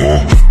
Oh.